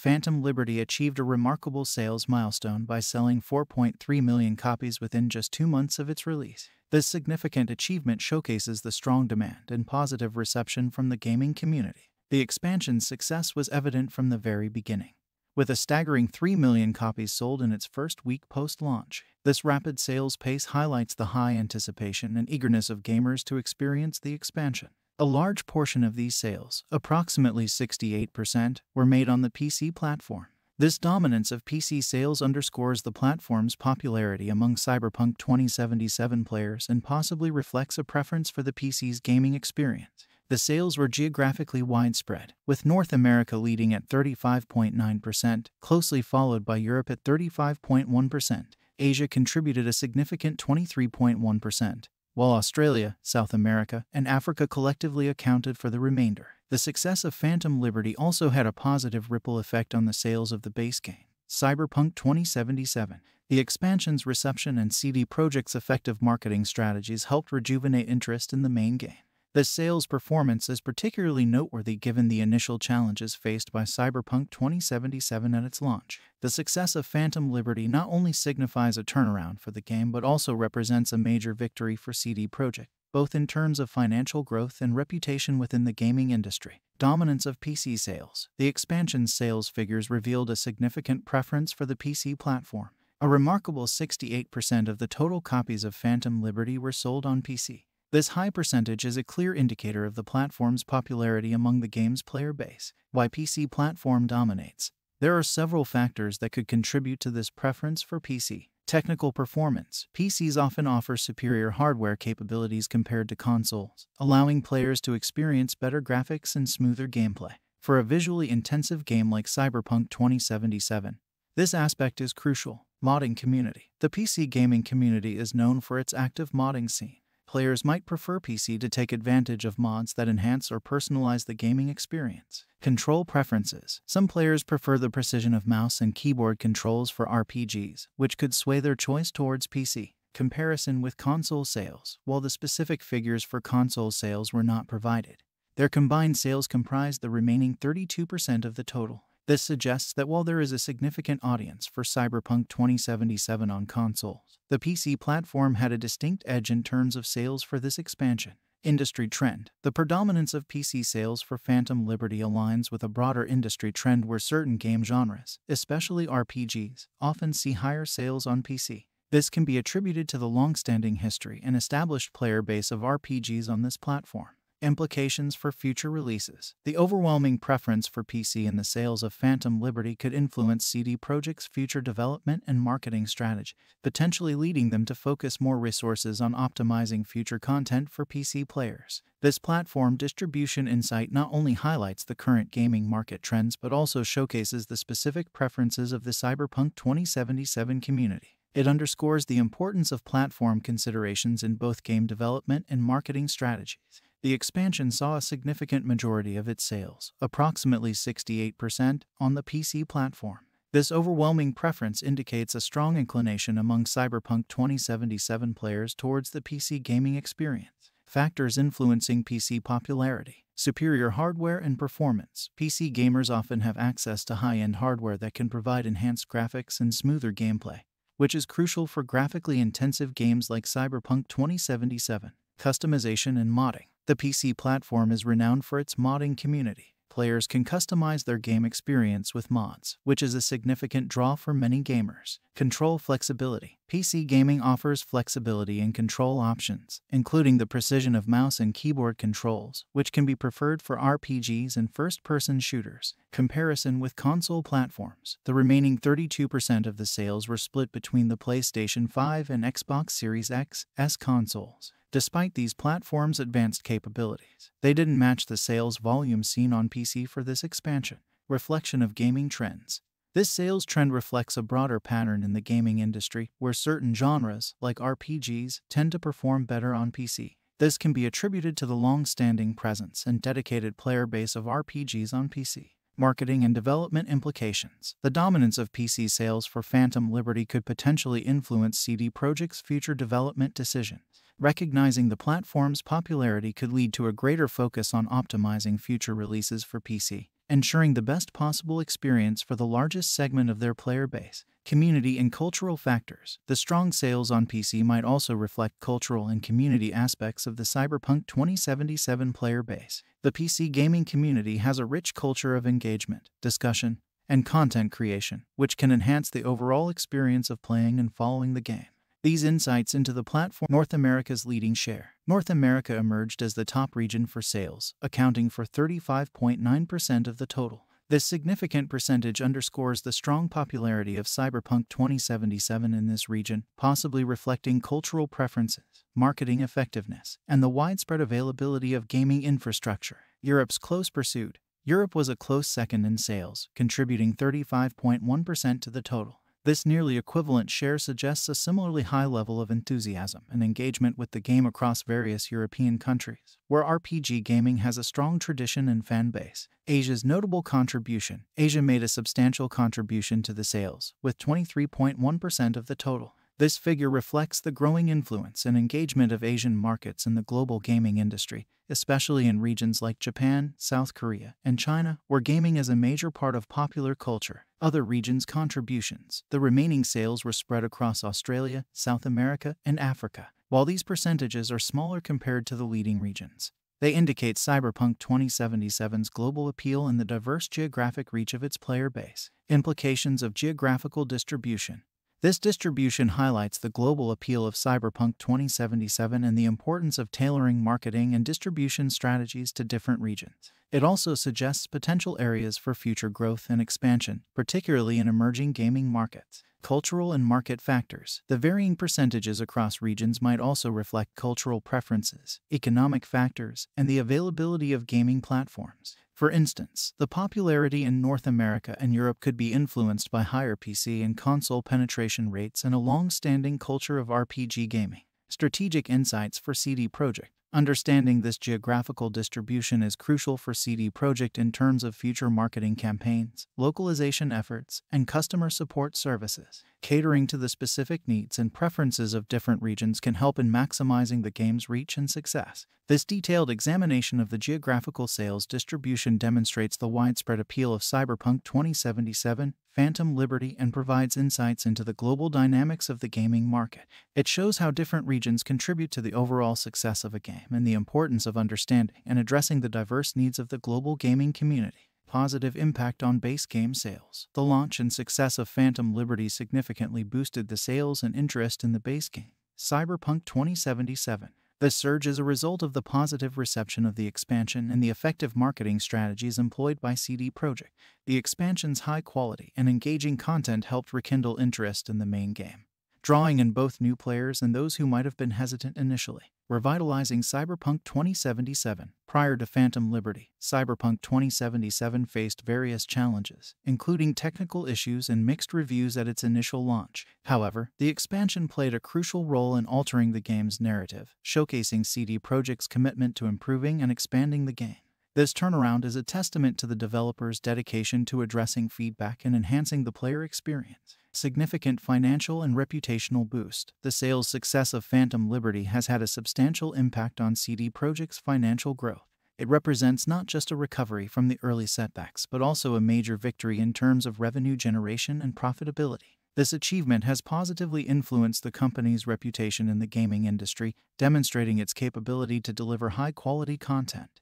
Phantom Liberty achieved a remarkable sales milestone by selling 4.3 million copies within just two months of its release. This significant achievement showcases the strong demand and positive reception from the gaming community. The expansion's success was evident from the very beginning. With a staggering 3 million copies sold in its first week post launch, this rapid sales pace highlights the high anticipation and eagerness of gamers to experience the expansion. A large portion of these sales, approximately 68%, were made on the PC platform. This dominance of PC sales underscores the platform's popularity among Cyberpunk 2077 players and possibly reflects a preference for the PC's gaming experience. The sales were geographically widespread, with North America leading at 35.9%, closely followed by Europe at 35.1%. Asia contributed a significant 23.1%, while Australia, South America, and Africa collectively accounted for the remainder. The success of Phantom Liberty also had a positive ripple effect on the sales of the base game, Cyberpunk 2077. The expansion's reception and CD Projekt's effective marketing strategies helped rejuvenate interest in the main game. The sales performance is particularly noteworthy given the initial challenges faced by Cyberpunk 2077 at its launch. The success of Phantom Liberty not only signifies a turnaround for the game but also represents a major victory for CD Projekt, both in terms of financial growth and reputation within the gaming industry. Dominance of PC sales. The expansion's sales figures revealed a significant preference for the PC platform. A remarkable 68% of the total copies of Phantom Liberty were sold on PC. This high percentage is a clear indicator of the platform's popularity among the game's player base. Why PC platform dominates. There are several factors that could contribute to this preference for PC. Technical performance. PCs often offer superior hardware capabilities compared to consoles, allowing players to experience better graphics and smoother gameplay. For a visually intensive game like Cyberpunk 2077, this aspect is crucial. Modding community. The PC gaming community is known for its active modding scene players might prefer PC to take advantage of mods that enhance or personalize the gaming experience. Control preferences. Some players prefer the precision of mouse and keyboard controls for RPGs, which could sway their choice towards PC. Comparison with console sales. While the specific figures for console sales were not provided, their combined sales comprised the remaining 32% of the total. This suggests that while there is a significant audience for Cyberpunk 2077 on consoles, the PC platform had a distinct edge in terms of sales for this expansion. Industry trend. The predominance of PC sales for Phantom Liberty aligns with a broader industry trend where certain game genres, especially RPGs, often see higher sales on PC. This can be attributed to the long-standing history and established player base of RPGs on this platform. Implications for future releases. The overwhelming preference for PC and the sales of Phantom Liberty could influence CD Projekt's future development and marketing strategy, potentially leading them to focus more resources on optimizing future content for PC players. This platform distribution insight not only highlights the current gaming market trends but also showcases the specific preferences of the Cyberpunk 2077 community. It underscores the importance of platform considerations in both game development and marketing strategies. The expansion saw a significant majority of its sales, approximately 68%, on the PC platform. This overwhelming preference indicates a strong inclination among Cyberpunk 2077 players towards the PC gaming experience. Factors influencing PC popularity superior hardware and performance. PC gamers often have access to high end hardware that can provide enhanced graphics and smoother gameplay, which is crucial for graphically intensive games like Cyberpunk 2077. Customization and modding. The PC platform is renowned for its modding community. Players can customize their game experience with mods, which is a significant draw for many gamers. Control flexibility. PC gaming offers flexibility in control options, including the precision of mouse and keyboard controls, which can be preferred for RPGs and first person shooters. Comparison with console platforms. The remaining 32% of the sales were split between the PlayStation 5 and Xbox Series X S consoles. Despite these platforms' advanced capabilities, they didn't match the sales volume seen on PC for this expansion. Reflection of gaming trends. This sales trend reflects a broader pattern in the gaming industry where certain genres, like RPGs, tend to perform better on PC. This can be attributed to the long standing presence and dedicated player base of RPGs on PC. Marketing and development implications. The dominance of PC sales for Phantom Liberty could potentially influence CD Projekt's future development decisions. Recognizing the platform's popularity could lead to a greater focus on optimizing future releases for PC. Ensuring the best possible experience for the largest segment of their player base. Community and cultural factors. The strong sales on PC might also reflect cultural and community aspects of the Cyberpunk 2077 player base. The PC gaming community has a rich culture of engagement, discussion, and content creation, which can enhance the overall experience of playing and following the game. These insights into the platform North America's leading share. North America emerged as the top region for sales, accounting for 35.9% of the total. This significant percentage underscores the strong popularity of Cyberpunk 2077 in this region, possibly reflecting cultural preferences, marketing effectiveness, and the widespread availability of gaming infrastructure. Europe's close pursuit, Europe was a close second in sales, contributing 35.1% to the total. This nearly equivalent share suggests a similarly high level of enthusiasm and engagement with the game across various European countries, where RPG gaming has a strong tradition and fan base. Asia's notable contribution Asia made a substantial contribution to the sales, with 23.1% of the total. This figure reflects the growing influence and engagement of Asian markets in the global gaming industry, especially in regions like Japan, South Korea, and China, where gaming is a major part of popular culture. Other regions' contributions. The remaining sales were spread across Australia, South America, and Africa. While these percentages are smaller compared to the leading regions, they indicate Cyberpunk 2077's global appeal and the diverse geographic reach of its player base. Implications of geographical distribution. This distribution highlights the global appeal of Cyberpunk 2077 and the importance of tailoring marketing and distribution strategies to different regions. It also suggests potential areas for future growth and expansion, particularly in emerging gaming markets. Cultural and market factors. The varying percentages across regions might also reflect cultural preferences, economic factors, and the availability of gaming platforms. For instance, the popularity in North America and Europe could be influenced by higher PC and console penetration rates and a long standing culture of RPG gaming. Strategic insights for CD Projekt. Understanding this geographical distribution is crucial for CD Projekt in terms of future marketing campaigns, localization efforts, and customer support services. Catering to the specific needs and preferences of different regions can help in maximizing the game's reach and success. This detailed examination of the geographical sales distribution demonstrates the widespread appeal of Cyberpunk 2077 Phantom Liberty and provides insights into the global dynamics of the gaming market. It shows how different regions contribute to the overall success of a game and the importance of understanding and addressing the diverse needs of the global gaming community. Positive impact on base game sales. The launch and success of Phantom Liberty significantly boosted the sales and interest in the base game. Cyberpunk 2077 the surge is a result of the positive reception of the expansion and the effective marketing strategies employed by CD Projekt. The expansion's high quality and engaging content helped rekindle interest in the main game, drawing in both new players and those who might have been hesitant initially revitalizing Cyberpunk 2077. Prior to Phantom Liberty, Cyberpunk 2077 faced various challenges, including technical issues and mixed reviews at its initial launch. However, the expansion played a crucial role in altering the game's narrative, showcasing CD Projekt's commitment to improving and expanding the game. This turnaround is a testament to the developer's dedication to addressing feedback and enhancing the player experience significant financial and reputational boost. The sales success of Phantom Liberty has had a substantial impact on CD Projekt's financial growth. It represents not just a recovery from the early setbacks, but also a major victory in terms of revenue generation and profitability. This achievement has positively influenced the company's reputation in the gaming industry, demonstrating its capability to deliver high quality content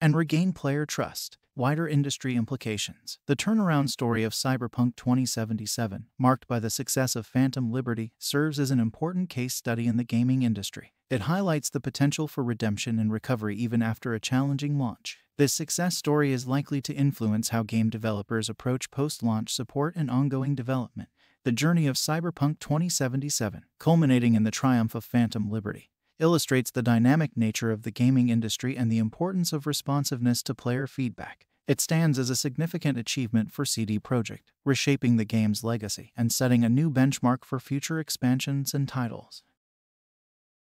and regain player trust. Wider industry implications. The turnaround story of Cyberpunk 2077, marked by the success of Phantom Liberty, serves as an important case study in the gaming industry. It highlights the potential for redemption and recovery even after a challenging launch. This success story is likely to influence how game developers approach post launch support and ongoing development. The journey of Cyberpunk 2077, culminating in the triumph of Phantom Liberty, illustrates the dynamic nature of the gaming industry and the importance of responsiveness to player feedback. It stands as a significant achievement for CD Projekt, reshaping the game's legacy and setting a new benchmark for future expansions and titles.